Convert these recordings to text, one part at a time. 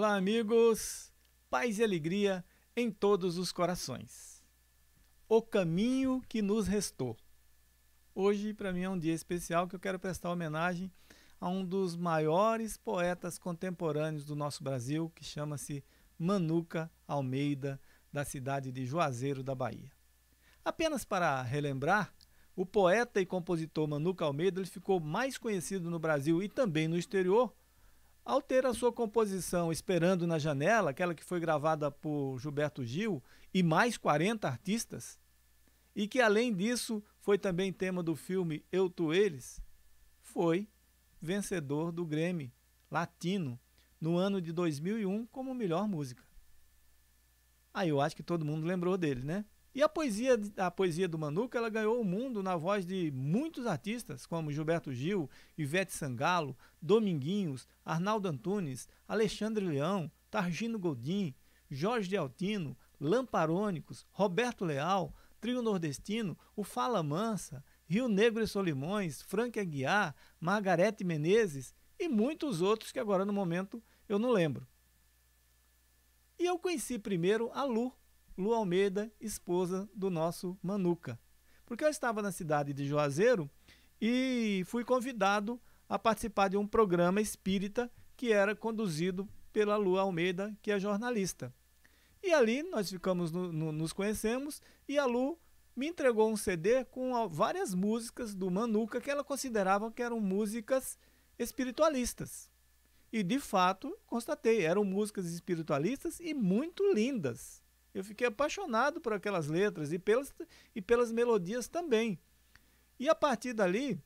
Olá, amigos! Paz e alegria em todos os corações. O caminho que nos restou. Hoje, para mim, é um dia especial que eu quero prestar homenagem a um dos maiores poetas contemporâneos do nosso Brasil, que chama-se Manuca Almeida, da cidade de Juazeiro da Bahia. Apenas para relembrar, o poeta e compositor Manuca Almeida ele ficou mais conhecido no Brasil e também no exterior ao ter a sua composição Esperando na Janela, aquela que foi gravada por Gilberto Gil e mais 40 artistas, e que além disso foi também tema do filme Eu Tu Eles, foi vencedor do Grammy Latino no ano de 2001 como melhor música. Aí eu acho que todo mundo lembrou dele, né? E a poesia, a poesia do Manuca ela ganhou o mundo na voz de muitos artistas, como Gilberto Gil, Ivete Sangalo, Dominguinhos, Arnaldo Antunes, Alexandre Leão, Targino Godin, Jorge de Altino, Lamparônicos, Roberto Leal, Trio Nordestino, o Fala Mansa, Rio Negro e Solimões, Frank Aguiar, Margarete Menezes e muitos outros que agora no momento eu não lembro. E eu conheci primeiro a Lu, Lu Almeida, esposa do nosso Manuca. Porque eu estava na cidade de Juazeiro e fui convidado a participar de um programa espírita que era conduzido pela Lu Almeida, que é jornalista. E ali nós ficamos, no, no, nos conhecemos e a Lu me entregou um CD com várias músicas do Manuca que ela considerava que eram músicas espiritualistas. E de fato, constatei, eram músicas espiritualistas e muito lindas. Eu fiquei apaixonado por aquelas letras e pelas, e pelas melodias também. E a partir dali,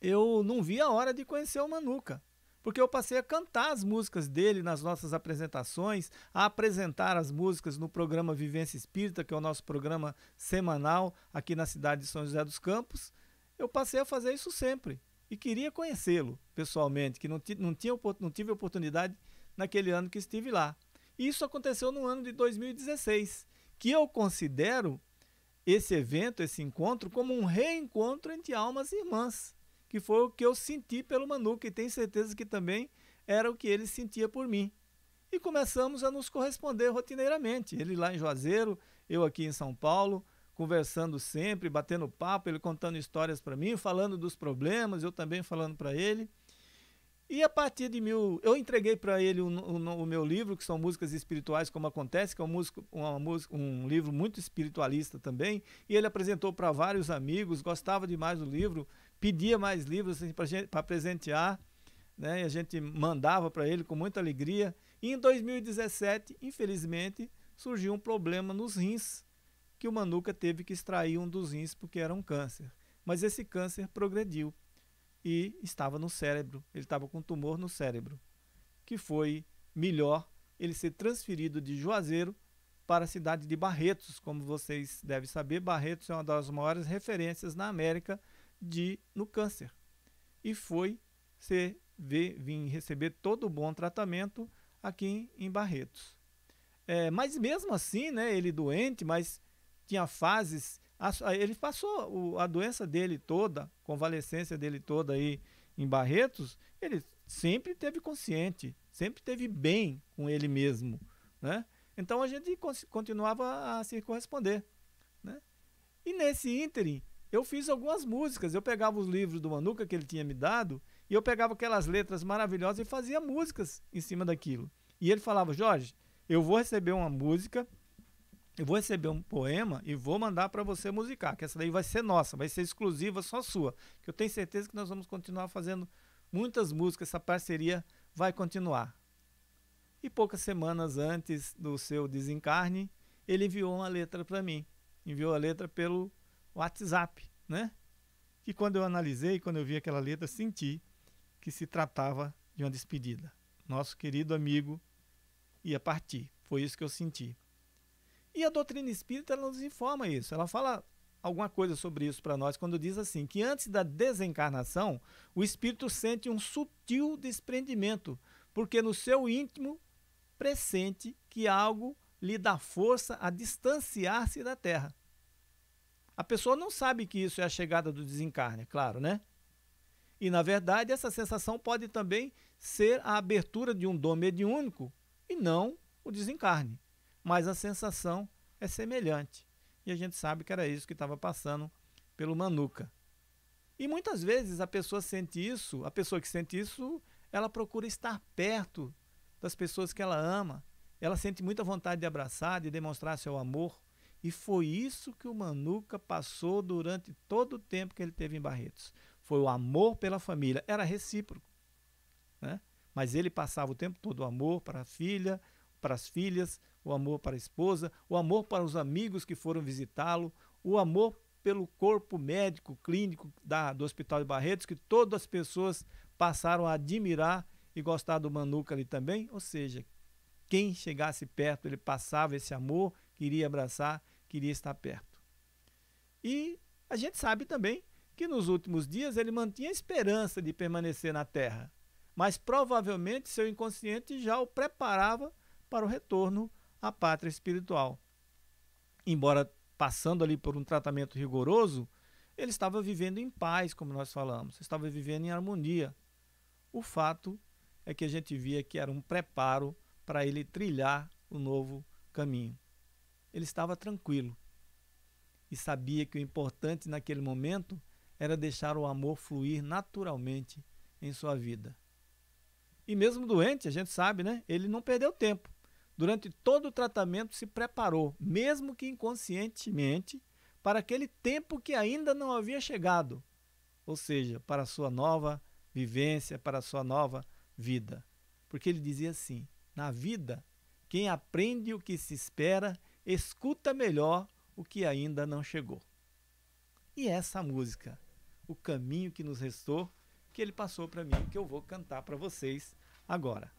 eu não vi a hora de conhecer o Manuca, porque eu passei a cantar as músicas dele nas nossas apresentações, a apresentar as músicas no programa Vivência Espírita, que é o nosso programa semanal aqui na cidade de São José dos Campos. Eu passei a fazer isso sempre e queria conhecê-lo pessoalmente, que não, não, tinha, não tive oportunidade naquele ano que estive lá. Isso aconteceu no ano de 2016, que eu considero esse evento, esse encontro, como um reencontro entre almas irmãs, que foi o que eu senti pelo Manuca e tenho certeza que também era o que ele sentia por mim. E começamos a nos corresponder rotineiramente, ele lá em Juazeiro, eu aqui em São Paulo, conversando sempre, batendo papo, ele contando histórias para mim, falando dos problemas, eu também falando para ele. E a partir de mil. Eu entreguei para ele o, o, o, meu livro, que são músicas espirituais, como acontece, que é um, músico, uma, um livro muito espiritualista também. E ele apresentou para vários amigos, gostava demais do livro, pedia mais livros assim, para presentear. Né? E a gente mandava para ele com muita alegria. E em 2017, infelizmente, surgiu um problema nos rins, que o Manuca teve que extrair um dos rins porque era um câncer. Mas esse câncer progrediu e estava no cérebro. Ele estava com tumor no cérebro, que foi melhor ele ser transferido de Juazeiro para a cidade de Barretos. Como vocês devem saber, Barretos é uma das maiores referências na América de no câncer. E foi ser, ver, vir receber todo o bom tratamento aqui em Barretos. É, mas mesmo assim, né, ele doente, mas tinha fases ele passou a doença dele toda, convalescência dele toda aí em Barretos, ele sempre teve consciente, sempre teve bem com ele mesmo, né? Então a gente continuava a se corresponder, né? E nesse ínterim, eu fiz algumas músicas, eu pegava os livros do Manuca que ele tinha me dado, e eu pegava aquelas letras maravilhosas e fazia músicas em cima daquilo. E ele falava: "Jorge, eu vou receber uma música eu vou receber um poema e vou mandar para você musicar, que essa daí vai ser nossa, vai ser exclusiva só sua. Que eu tenho certeza que nós vamos continuar fazendo muitas músicas, essa parceria vai continuar. E poucas semanas antes do seu desencarne, ele enviou uma letra para mim. Enviou a letra pelo WhatsApp, né? E quando eu analisei, quando eu vi aquela letra, senti que se tratava de uma despedida. Nosso querido amigo ia partir. Foi isso que eu senti. E a doutrina espírita ela nos informa isso. Ela fala alguma coisa sobre isso para nós quando diz assim que antes da desencarnação o espírito sente um sutil desprendimento, porque no seu íntimo pressente que algo lhe dá força a distanciar-se da terra. A pessoa não sabe que isso é a chegada do desencarne, é claro, né? E, na verdade, essa sensação pode também ser a abertura de um dom mediúnico e não o desencarne. Mas a sensação é semelhante. E a gente sabe que era isso que estava passando pelo Manuca. E muitas vezes a pessoa sente isso, a pessoa que sente isso, ela procura estar perto das pessoas que ela ama. Ela sente muita vontade de abraçar, de demonstrar seu amor. E foi isso que o Manuca passou durante todo o tempo que ele teve em Barretos. Foi o amor pela família. Era recíproco. Né? Mas ele passava o tempo todo o amor para a filha, para as filhas, o amor para a esposa, o amor para os amigos que foram visitá-lo, o amor pelo corpo médico, clínico da, do Hospital de Barretos, que todas as pessoas passaram a admirar e gostar do Manuca ali também. Ou seja, quem chegasse perto, ele passava esse amor, queria abraçar, queria estar perto. E a gente sabe também que nos últimos dias ele mantinha a esperança de permanecer na Terra, mas provavelmente seu inconsciente já o preparava para o retorno à pátria espiritual. Embora passando ali por um tratamento rigoroso, ele estava vivendo em paz, como nós falamos, estava vivendo em harmonia. O fato é que a gente via que era um preparo para ele trilhar o novo caminho. Ele estava tranquilo e sabia que o importante naquele momento era deixar o amor fluir naturalmente em sua vida. E mesmo doente, a gente sabe, né? Ele não perdeu tempo durante todo o tratamento, se preparou, mesmo que inconscientemente, para aquele tempo que ainda não havia chegado, ou seja, para a sua nova vivência, para a sua nova vida. Porque ele dizia assim: na vida, quem aprende o que se espera, escuta melhor o que ainda não chegou. E essa música, O Caminho que nos restou, que ele passou para mim, que eu vou cantar para vocês agora.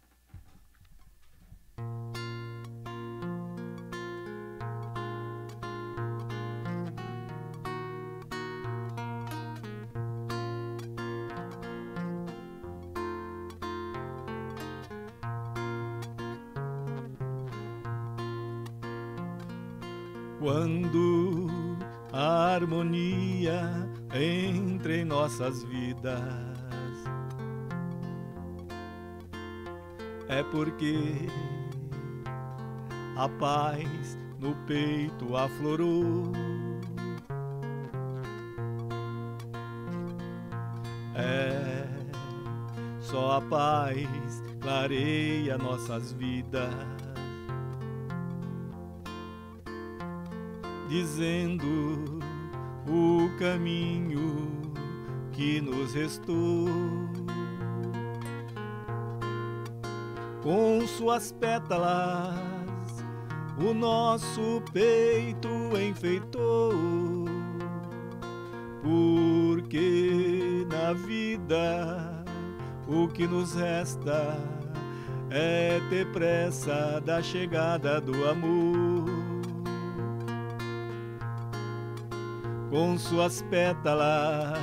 Quando a harmonia entre em nossas vidas, é porque a paz no peito aflorou. É só a paz clareia nossas vidas. Dizendo o caminho que nos restou. Com suas pétalas, o nosso peito enfeitou, porque na vida o que nos resta é ter pressa da chegada do amor. Com suas pétalas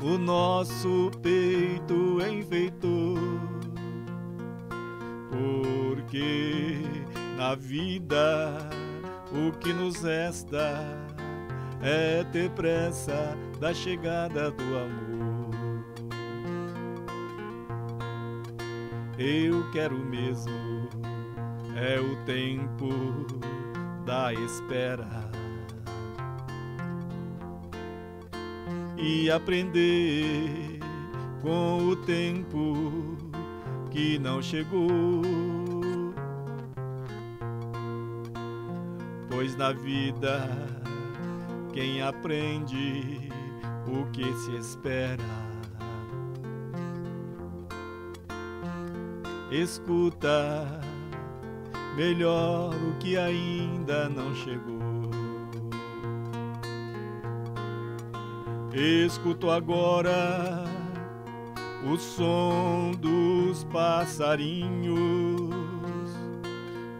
o nosso peito enfeitou. Porque na vida o que nos resta é ter pressa da chegada do amor. Eu quero mesmo é o tempo da espera e aprender com o tempo que não chegou. Pois na vida quem aprende o que se espera. Escuta melhor o que ainda não chegou. Escuto agora o som dos passarinhos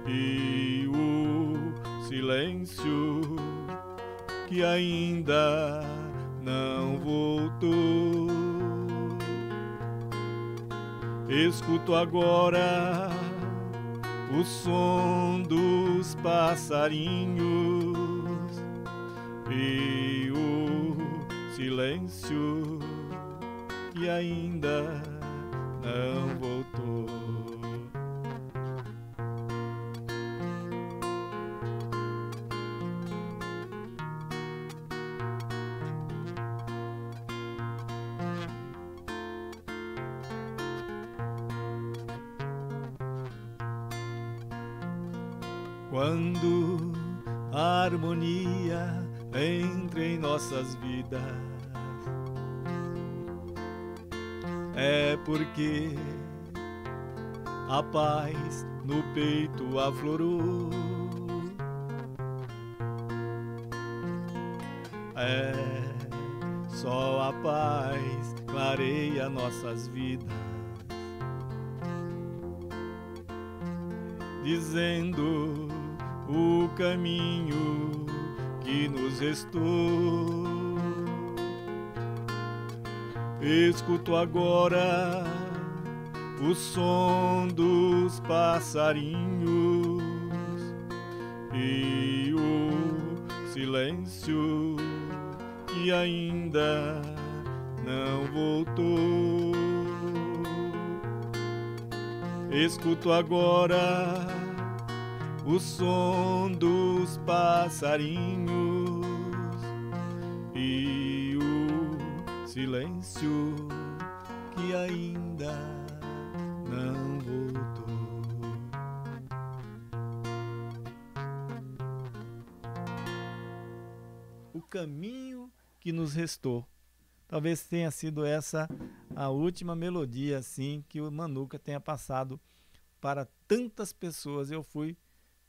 e o silêncio que ainda não voltou. Escuto agora o som dos passarinhos e silêncio que ainda não voltou. Quando a harmonia entra em nossas vidas, é porque a paz no peito aflorou. É só a paz clareia nossas vidas. Dizendo o caminho que nos restou. Escuto agora o som dos passarinhos e o silêncio que ainda não voltou. Escuto agora o som dos passarinhos e o silêncio que ainda não voltou. O caminho que nos restou. Talvez tenha sido essa a última melodia assim que o Manuca tenha passado para tantas pessoas. Eu fui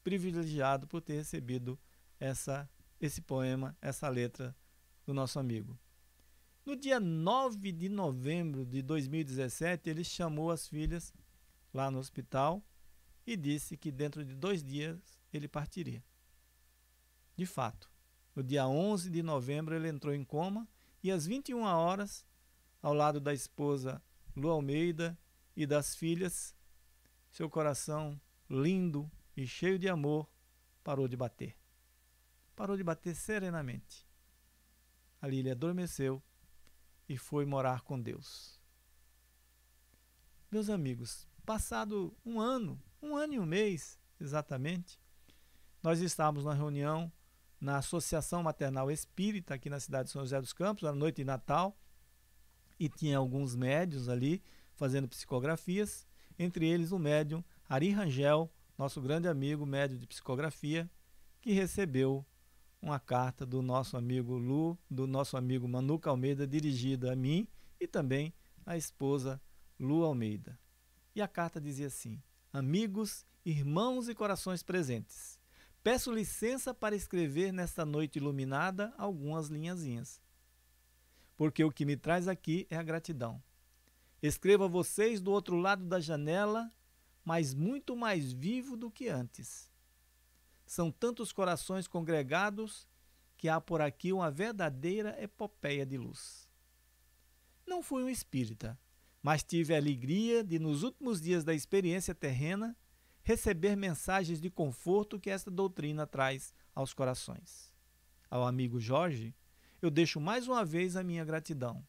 privilegiado por ter recebido essa, esse poema, essa letra do nosso amigo. No dia 9 de novembro de 2017, ele chamou as filhas lá no hospital e disse que dentro de dois dias ele partiria. De fato, no dia 11 de novembro ele entrou em coma e às 21 horas, ao lado da esposa Lu Almeida e das filhas, seu coração lindo, e cheio de amor, parou de bater. Parou de bater serenamente. Ali ele adormeceu e foi morar com Deus. Meus amigos, passado um ano, um ano e um mês exatamente, nós estávamos na reunião na Associação Maternal Espírita aqui na cidade de São José dos Campos, na noite de Natal, e tinha alguns médios ali fazendo psicografias, entre eles o médium Ari Rangel, nosso grande amigo médio de psicografia, que recebeu uma carta do nosso amigo Lu, do nosso amigo Manuca Almeida, dirigida a mim e também à esposa Lu Almeida. E a carta dizia assim: Amigos, irmãos e corações presentes, peço licença para escrever nesta noite iluminada algumas linhazinhas. Porque o que me traz aqui é a gratidão. Escrevo a vocês do outro lado da janela mas muito mais vivo do que antes. São tantos corações congregados que há por aqui uma verdadeira epopeia de luz. Não fui um espírita, mas tive a alegria de, nos últimos dias da experiência terrena, receber mensagens de conforto que esta doutrina traz aos corações. Ao amigo Jorge, eu deixo mais uma vez a minha gratidão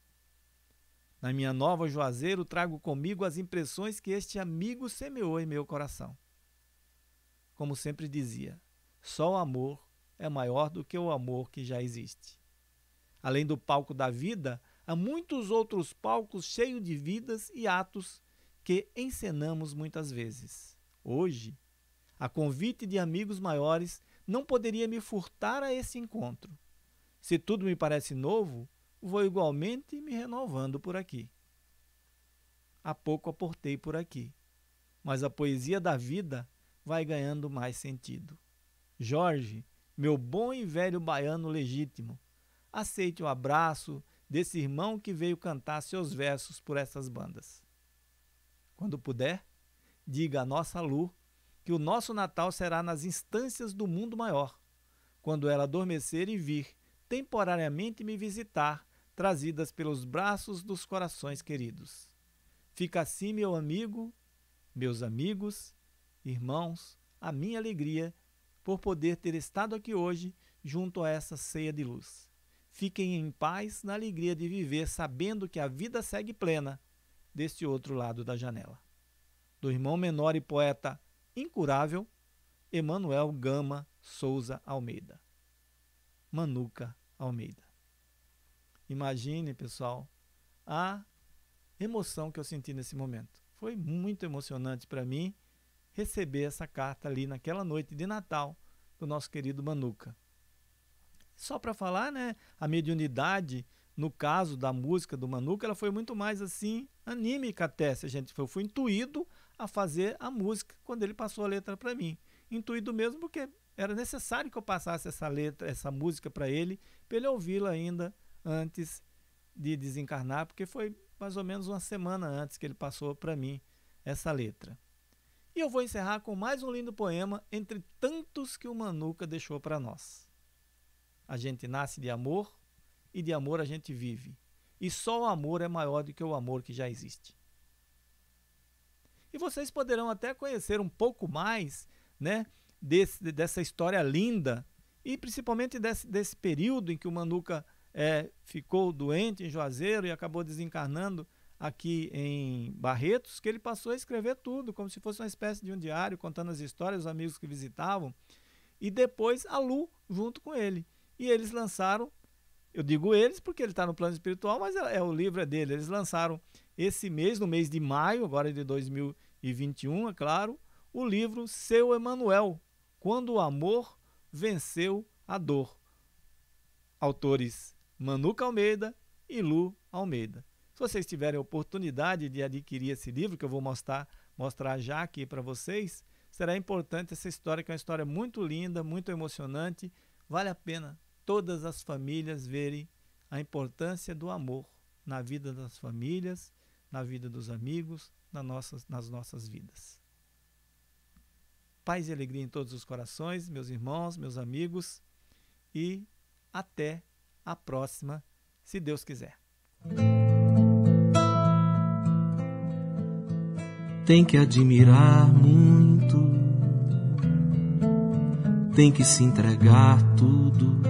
na minha nova Juazeiro, trago comigo as impressões que este amigo semeou em meu coração. Como sempre dizia, só o amor é maior do que o amor que já existe. Além do palco da vida, há muitos outros palcos cheios de vidas e atos que encenamos muitas vezes. Hoje, a convite de amigos maiores, não poderia me furtar a esse encontro. Se tudo me parece novo, vou igualmente me renovando por aqui. Há pouco aportei por aqui, mas a poesia da vida vai ganhando mais sentido. Jorge, meu bom e velho baiano legítimo, aceite o abraço desse irmão que veio cantar seus versos por essas bandas. Quando puder, diga a nossa Lu que o nosso Natal será nas instâncias do mundo maior, quando ela adormecer e vir temporariamente me visitar trazidas pelos braços dos corações queridos. Fica assim, meu amigo, meus amigos, irmãos, a minha alegria por poder ter estado aqui hoje junto a essa ceia de luz. fiquem em paz na alegria de viver, sabendo que a vida segue plena deste outro lado da janela. Do irmão menor e poeta incurável, Emanuel Gama Souza Almeida. Manuca Almeida. Imagine, pessoal, a emoção que eu senti nesse momento. Foi muito emocionante para mim receber essa carta ali naquela noite de Natal do nosso querido Manuca. Só para falar, né, a mediunidade, no caso da música do Manuca, ela foi muito mais assim, anímica até, se a gente foi, eu fui intuído a fazer a música quando ele passou a letra para mim. Intuído mesmo porque era necessário que eu passasse essa letra, essa música para ele, para ele ouvi-la ainda antes de desencarnar, porque foi mais ou menos uma semana antes que ele passou para mim essa letra. E eu vou encerrar com mais um lindo poema entre tantos que o Manuca deixou para nós. A gente nasce de amor e de amor a gente vive. E só o amor é maior do que o amor que já existe. E vocês poderão até conhecer um pouco mais né, desse, dessa história linda e principalmente desse, desse período em que o Manuca é, ficou doente em Juazeiro e acabou desencarnando aqui em Barretos, que ele passou a escrever tudo, como se fosse uma espécie de um diário, contando as histórias dos amigos que visitavam, e depois a Lu junto com ele. E eles lançaram, eu digo eles porque ele está no plano espiritual, mas é, é, o livro é dele. Eles lançaram esse mês, no mês de maio, agora de 2021, é claro, o livro Seu Emanuel, Quando o Amor Venceu a Dor. Autores Manuca Almeida e Lu Almeida. Se vocês tiverem oportunidade de adquirir esse livro, que eu vou mostrar, mostrar já aqui para vocês, será importante essa história, que é uma história muito linda, muito emocionante. Vale a pena todas as famílias verem a importância do amor na vida das famílias, na vida dos amigos, nossas, nas nossas vidas. Paz e alegria em todos os corações, meus irmãos, meus amigos, e até a próxima, se Deus quiser. tem que admirar muito, tem que se entregar tudo,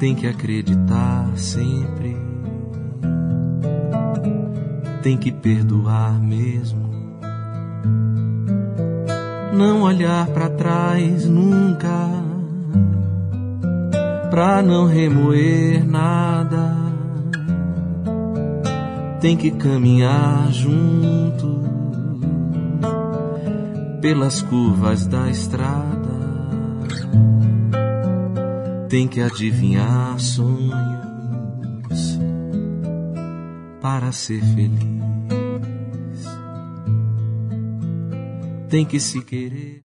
tem que acreditar sempre, tem que perdoar mesmo, não olhar para trás nunca, pra não remoer nada. Tem que caminhar junto pelas curvas da estrada, tem que adivinhar sonhos para ser feliz, tem que se querer.